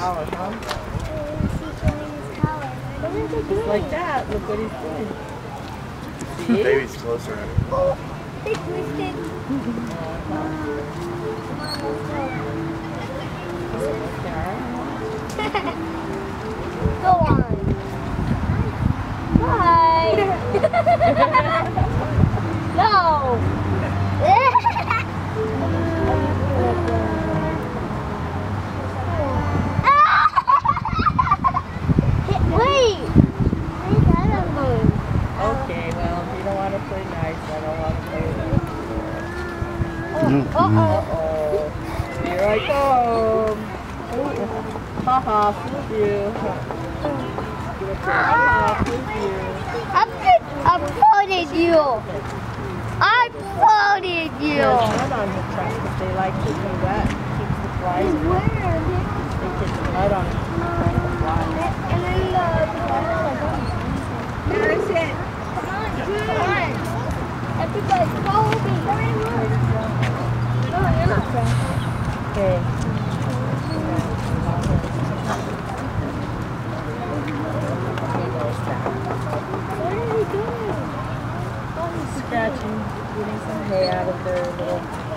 tower, huh? Just like that. Look what he's doing. See? Baby's closer. Oh, they twisted. Go on. Bye. Uh-oh. Uh-oh. Here I come. Haha, fooled you. Haha, fooled you. I voted you. I voted you. There's mud on the truck because they like to be wet. Keeps the flies away. 对。scratching, oh, getting some hay out of their little